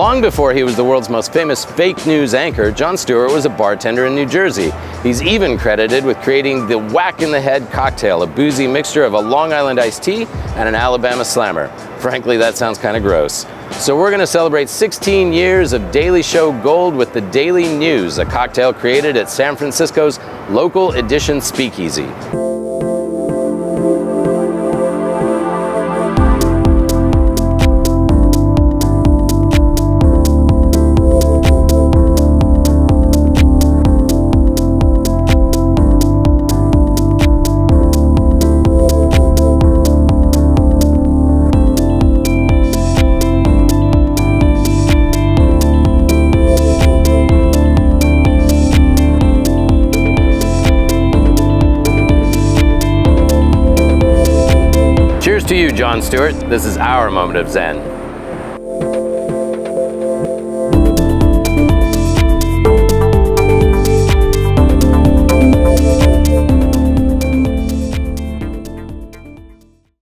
Long before he was the world's most famous fake news anchor, Jon Stewart was a bartender in New Jersey. He's even credited with creating the Whack in the Head cocktail, a boozy mixture of a Long Island iced tea and an Alabama slammer. Frankly, that sounds kind of gross. So we're going to celebrate 16 years of Daily Show Gold with the Daily News, a cocktail created at San Francisco's local edition speakeasy. Cheers to you, Jon Stewart. This is our moment of Zen.